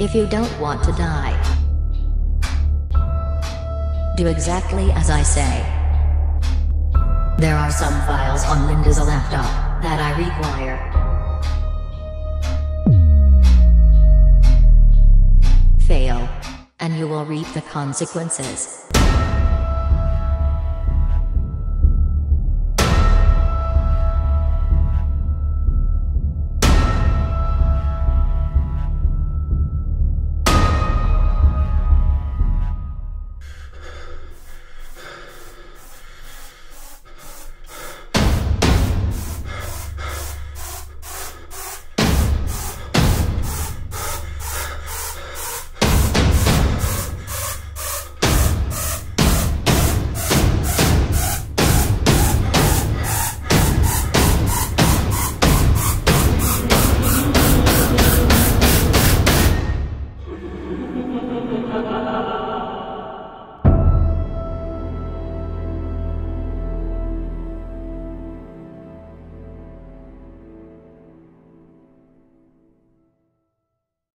If you don't want to die, do exactly as I say. There are some files on Linda's laptop that I require. Fail. And you will reap the consequences.